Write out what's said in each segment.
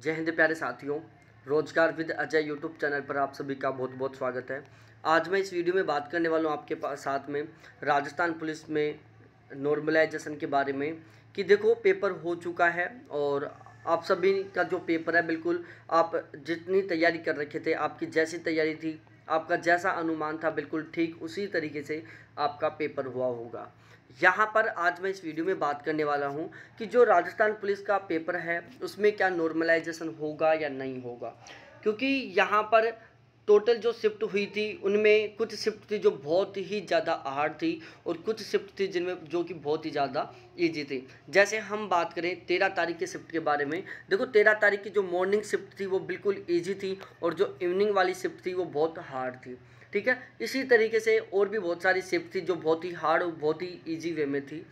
जय हिंद प्यारे साथियों, रोज़गार विद अजय यूट्यूब चैनल पर आप सभी का बहुत बहुत स्वागत है। आज मैं इस वीडियो में बात करने वाला हूँ आपके पास साथ में राजस्थान पुलिस में नॉर्मलाइजेशन के बारे में कि देखो पेपर हो चुका है और आप सभी का जो पेपर है बिल्कुल आप जितनी तैयारी कर रखे थे, आपकी जैसी तैयारी थी, आपका जैसा अनुमान था, बिल्कुल ठीक उसी तरीके से आपका पेपर हुआ होगा। यहाँ पर आज मैं इस वीडियो में बात करने वाला हूँ कि जो राजस्थान पुलिस का पेपर है, उसमें क्या नॉर्मलाइजेशन होगा या नहीं होगा? क्योंकि यहाँ पर टोटल जो शिफ्ट हुई थी, उनमें कुछ शिफ्ट थी जो बहुत ही ज़्यादा हार्ड थी और कुछ शिफ्ट थी जिनमें जो कि बहुत ही ज़्यादा ईजी थी। जैसे हम बात करें तेरह तारीख के शिफ्ट के बारे में, देखो तेरह तारीख की जो मॉर्निंग शिफ्ट थी वो बिल्कुल ईजी थी और जो इवनिंग वाली शिफ्ट थी वो बहुत हार्ड थी। ठीक है? इसी तरीके से और भी बहुत सारी शिफ्ट थी जो बहुत ही हार्ड और बहुत ही ईजी वे में थी।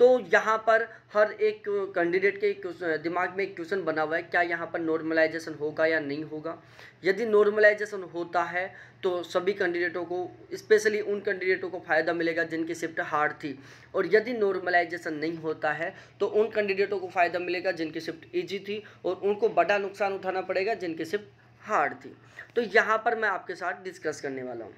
तो यहाँ पर हर एक कैंडिडेट के दिमाग में एक क्वेश्चन बना हुआ है, क्या यहाँ पर नॉर्मलाइजेशन होगा या नहीं होगा? यदि नॉर्मलाइजेशन होता है तो सभी कैंडिडेटों को स्पेशली उन कैंडिडेटों को फ़ायदा मिलेगा जिनकी शिफ्ट हार्ड थी। और यदि नॉर्मलाइजेशन नहीं होता है तो उन कैंडिडेटों को फ़ायदा मिलेगा जिनकी शिफ्ट ईजी थी और उनको बड़ा नुकसान उठाना पड़ेगा जिनकी शिफ्ट हार्ड थी। तो यहाँ पर मैं आपके साथ डिस्कस करने वाला हूँ।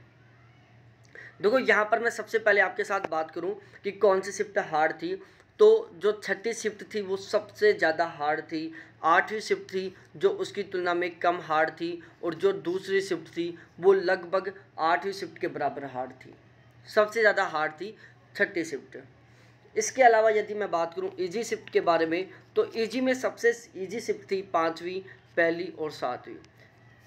देखो, यहाँ पर मैं सबसे पहले आपके साथ बात करूँ कि कौन सी शिफ्ट हार्ड थी। तो जो छठी शिफ्ट थी, वो सबसे ज़्यादा हार्ड थी। आठवीं शिफ्ट थी, जो उसकी तुलना में कम हार्ड थी। और जो दूसरी शिफ्ट थी, वो लगभग आठवीं शिफ्ट के बराबर हार्ड थी। सबसे ज़्यादा हार्ड थी छठी शिफ्ट इसके अलावा यदि मैं बात करूँ इजी शिफ्ट के बारे में तो इजी में सबसे इजी शिफ्ट थी पाँचवीं, पहली और सातवीं।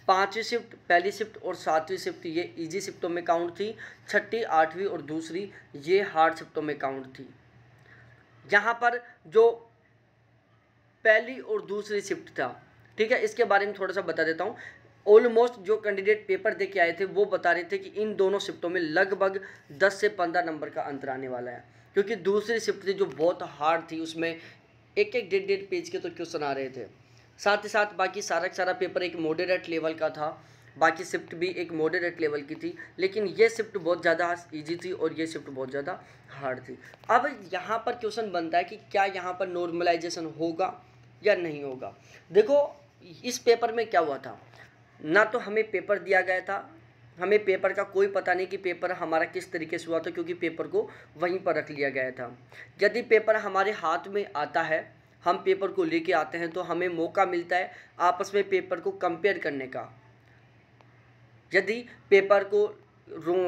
पाँचवीं शिफ्ट, पहली शिफ्ट और सातवीं शिफ्ट, ये इजी शिफ्टों में काउंट थी। छठी, आठवीं और दूसरी, ये हार्ड शिफ्टों में काउंट थी। यहाँ पर जो पहली और दूसरी शिफ्ट था, ठीक है? इसके बारे में थोड़ा सा बता देता हूँ। ऑलमोस्ट जो कैंडिडेट पेपर दे के आए थे, वो बता रहे थे कि इन दोनों शिफ्टों में लगभग 10 से 15 नंबर का अंतर आने वाला है। क्योंकि दूसरी शिफ्ट थी जो बहुत हार्ड थी, उसमें एक एक डेढ़ डेढ़ पेज के तो क्वेश्चन आ रहे थे। साथ ही साथ बाकी सारा सारा पेपर एक मॉडरेट लेवल का था, बाकी शिफ्ट भी एक मॉडरेट लेवल की थी, लेकिन ये शिफ्ट बहुत ज़्यादा इजी थी और ये शिफ्ट बहुत ज़्यादा हार्ड थी। अब यहाँ पर क्वेश्चन बनता है कि क्या यहाँ पर नॉर्मलाइजेशन होगा या नहीं होगा? देखो, इस पेपर में क्या हुआ था? ना तो हमें पेपर दिया गया था, हमें पेपर का कोई पता नहीं कि पेपर हमारा किस तरीके से हुआ था, क्योंकि पेपर को वहीं पर रख लिया गया था। यदि पेपर हमारे हाथ में आता है हम पेपर को लेके आते हैं तो हमें मौका मिलता है आपस में पेपर को कंपेयर करने का। यदि पेपर को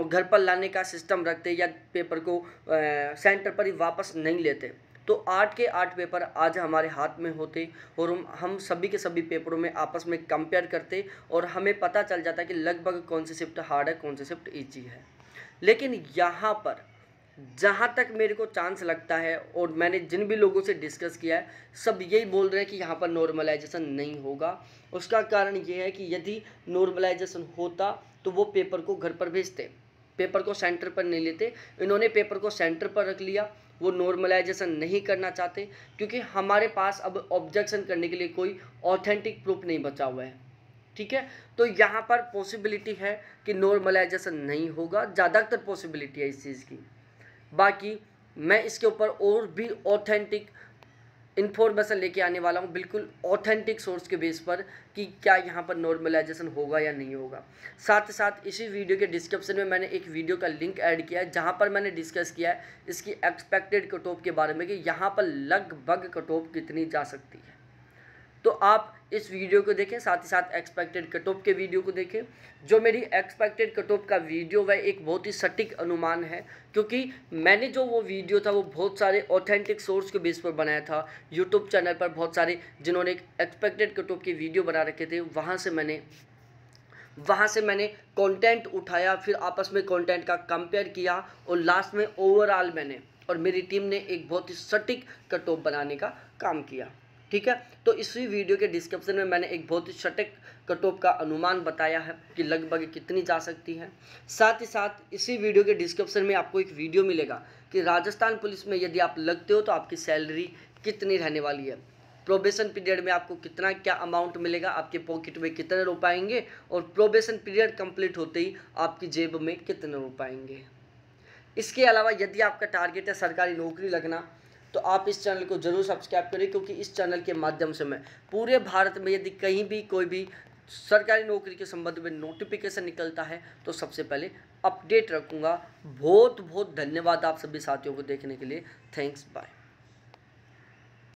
घर पर लाने का सिस्टम रखते या पेपर को सेंटर पर ही वापस नहीं लेते तो आठ के आठ पेपर आज हमारे हाथ में होते और हम सभी के सभी पेपरों में आपस में कंपेयर करते और हमें पता चल जाता कि लगभग कौन सी शिफ्ट हार्ड है कौन सी शिफ्ट ईजी है। लेकिन यहाँ पर जहाँ तक मेरे को चांस लगता है और मैंने जिन भी लोगों से डिस्कस किया है, सब यही बोल रहे हैं कि यहाँ पर नॉर्मलाइजेशन नहीं होगा। उसका कारण ये है कि यदि नॉर्मलाइजेशन होता तो वो पेपर को घर पर भेजते। पेपर को सेंटर पर नहीं लेते। इन्होंने पेपर को सेंटर पर रख लिया। वो नॉर्मलाइजेशन नहीं करना चाहते, क्योंकि हमारे पास अब ऑब्जेक्शन करने के लिए कोई ऑथेंटिक प्रूफ नहीं बचा हुआ है। ठीक है? तो यहाँ पर पॉसिबिलिटी है कि नॉर्मलाइजेशन नहीं होगा। ज़्यादातर पॉसिबिलिटी है इस चीज़ की। बाकी मैं इसके ऊपर और भी ऑथेंटिक इन्फॉर्मेशन लेके आने वाला हूँ। बिल्कुल ऑथेंटिक सोर्स के बेस पर कि क्या यहाँ पर नॉर्मलाइजेशन होगा या नहीं होगा। साथ ही साथ इसी वीडियो के डिस्क्रिप्शन में मैंने एक वीडियो का लिंक ऐड किया है, जहाँ पर मैंने डिस्कस किया है इसकी एक्सपेक्टेड कटऑफ के बारे में कि यहाँ पर लगभग कटऑफ कितनी जा सकती है। तो आप इस वीडियो को देखें, साथ ही साथ एक्सपेक्टेड कट ऑफ़ के वीडियो को देखें। जो मेरी एक्सपेक्टेड कट ऑफ़ का वीडियो वह एक बहुत ही सटीक अनुमान है, क्योंकि मैंने जो वो वीडियो था, वो बहुत सारे ऑथेंटिक सोर्स के बेस पर बनाया था। यूट्यूब चैनल पर बहुत सारे जिन्होंने एक एक्सपेक्टेड कटऑफ के वीडियो बना रखे थे, वहाँ से मैंने, वहाँ से मैंने कंटेंट उठाया, फिर आपस में कंटेंट का कंपेयर किया और लास्ट में ओवरऑल मैंने और मेरी टीम ने एक बहुत ही सटीक कटऑफ बनाने का काम किया। ठीक है? तो इसी वीडियो के डिस्क्रिप्शन में मैंने एक बहुत ही सटीक कटऑफ का अनुमान बताया है कि लगभग कितनी जा सकती है। साथ ही साथ, इसी वीडियो के डिस्क्रिप्शन में आपको एक वीडियो मिलेगा कि राजस्थान पुलिस में यदि आप लगते हो तो आपकी सैलरी कितनी रहने वाली है। प्रोबेशन पीरियड में आपको कितना क्या अमाउंट मिलेगा, आपके पॉकेट में कितने रुपए आएँगे और प्रोबेशन पीरियड कंप्लीट होते ही आपकी जेब में कितने रुपए आएँगे। इसके अलावा यदि आपका टारगेट है सरकारी नौकरी लगना तो आप इस चैनल को ज़रूर सब्सक्राइब करें, क्योंकि इस चैनल के माध्यम से मैं पूरे भारत में यदि कहीं भी कोई भी सरकारी नौकरी के संबंध में नोटिफिकेशन निकलता है तो सबसे पहले अपडेट रखूँगा। बहुत बहुत धन्यवाद आप सभी साथियों को देखने के लिए। Thanks bye